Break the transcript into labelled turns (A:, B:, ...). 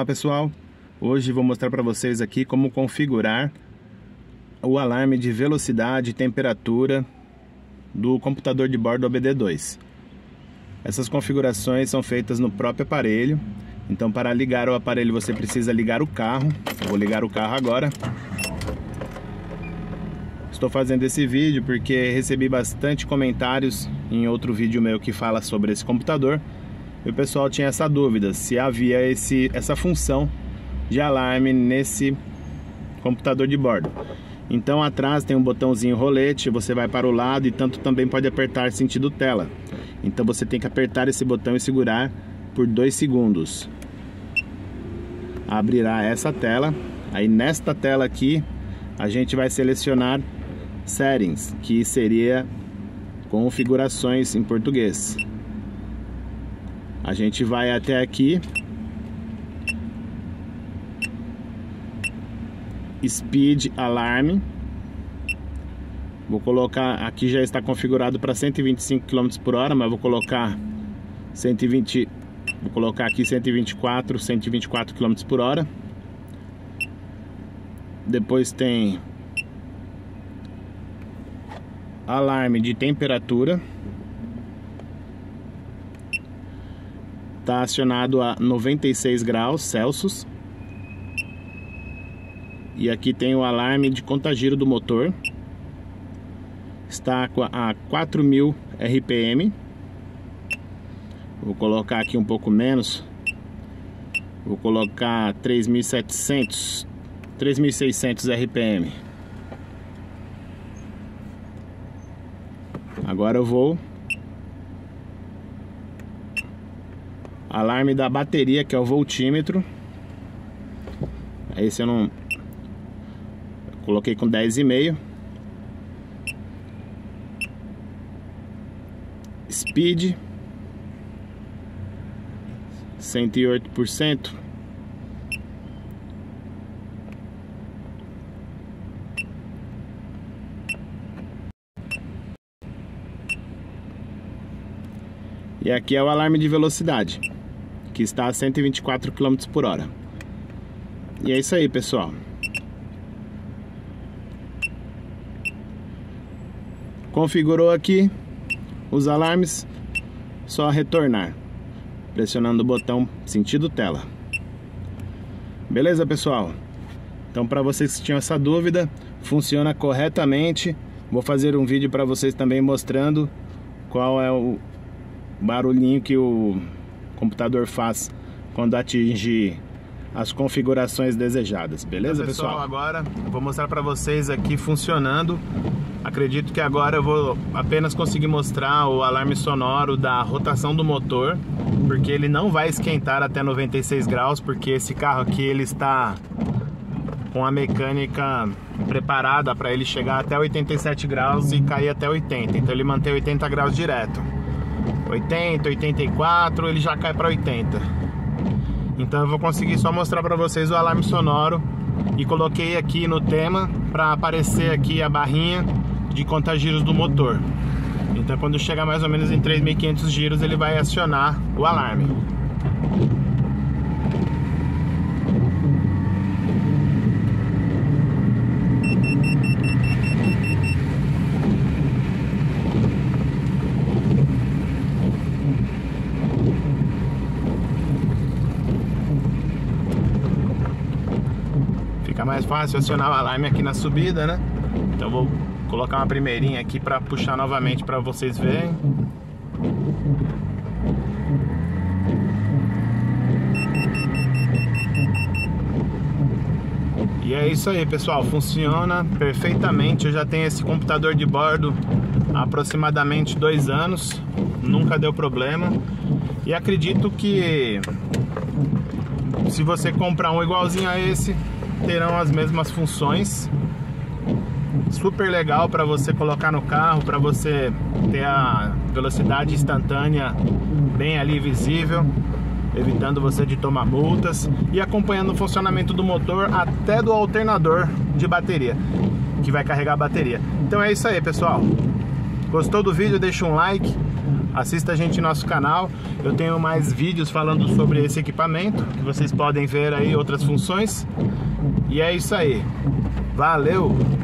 A: Olá pessoal, hoje vou mostrar para vocês aqui como configurar o alarme de velocidade e temperatura do computador de bordo OBD2. Essas configurações são feitas no próprio aparelho, então para ligar o aparelho você precisa ligar o carro. vou ligar o carro agora. Estou fazendo esse vídeo porque recebi bastante comentários em outro vídeo meu que fala sobre esse computador e o pessoal tinha essa dúvida se havia esse, essa função de alarme nesse computador de bordo. Então atrás tem um botãozinho rolete, você vai para o lado e tanto também pode apertar sentido tela. Então você tem que apertar esse botão e segurar por dois segundos. Abrirá essa tela. Aí nesta tela aqui a gente vai selecionar settings, que seria configurações em português. A gente vai até aqui. Speed Alarm. Vou colocar, aqui já está configurado para 125 km por hora, mas vou colocar 120, vou colocar aqui 124, 124 km por hora. Depois tem alarme de temperatura. Está acionado a 96 graus Celsius. E aqui tem o alarme de contagiro do motor. Está a 4000 RPM. Vou colocar aqui um pouco menos. Vou colocar 3700, 3600 RPM. Agora eu vou Alarme da bateria, que é o voltímetro. Esse eu não... Coloquei com 10,5. Speed. 108%. E aqui é o alarme de velocidade que está a 124 km por hora. E é isso aí, pessoal. Configurou aqui os alarmes, só retornar, pressionando o botão sentido tela. Beleza, pessoal? Então, para vocês que tinham essa dúvida, funciona corretamente. Vou fazer um vídeo para vocês também mostrando qual é o barulhinho que o computador faz quando atinge as configurações desejadas, beleza então, pessoal? pessoal? Agora vou mostrar para vocês aqui funcionando. Acredito que agora eu vou apenas conseguir mostrar o alarme sonoro da rotação do motor, porque ele não vai esquentar até 96 graus, porque esse carro aqui ele está com a mecânica preparada para ele chegar até 87 graus e cair até 80. Então ele mantém 80 graus direto. 80, 84, ele já cai para 80. Então eu vou conseguir só mostrar para vocês o alarme sonoro e coloquei aqui no tema para aparecer aqui a barrinha de contar giros do motor. Então quando chegar mais ou menos em 3.500 giros ele vai acionar o alarme. Mais fácil acionar o alarme aqui na subida, né? Então vou colocar uma primeirinha aqui para puxar novamente para vocês verem. E é isso aí, pessoal. Funciona perfeitamente. Eu já tenho esse computador de bordo há aproximadamente dois anos. Nunca deu problema. E acredito que se você comprar um igualzinho a esse, terão as mesmas funções. Super legal para você colocar no carro, para você ter a velocidade instantânea bem ali visível, evitando você de tomar multas e acompanhando o funcionamento do motor até do alternador de bateria, que vai carregar a bateria. Então é isso aí, pessoal. Gostou do vídeo? Deixa um like assista a gente no nosso canal. Eu tenho mais vídeos falando sobre esse equipamento, vocês podem ver aí outras funções. E é isso aí. Valeu!